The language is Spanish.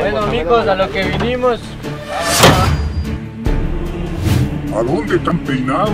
Bueno, amigos, a lo que vinimos. ¿A dónde tan peinado?